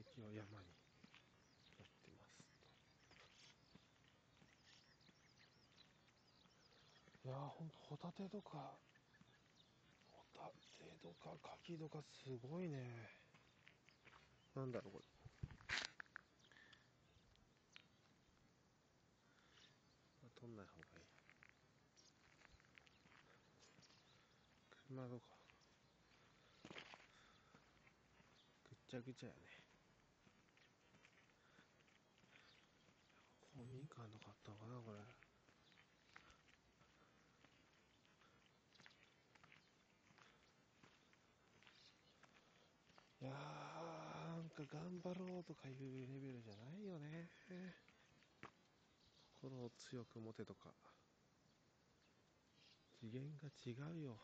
山になってますいやほんとホタテとかホタテとかカキとかすごいね。なんだろうこれ。撮んない方がいい。車とかぐっちゃぐちゃやね。公民館とかあったのかなこれ。いやーなんか頑張ろうとかいうレベルじゃないよね。心を強く持てとか。次元が違うよ。